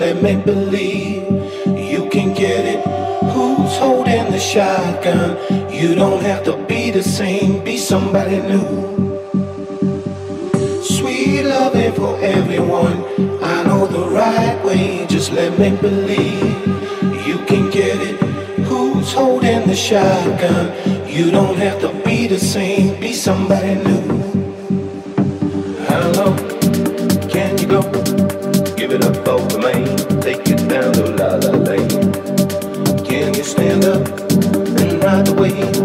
let me believe you can get it. Who's holding the shotgun? You don't have to be the same, be somebody new. Sweet loving for everyone. I know the right way, just let me believe you can get it. Who's holding the shotgun? You don't have to be the same, be somebody new. How low can you go? Up over me, take it down to La La Lane. Can you stand up and ride the wave?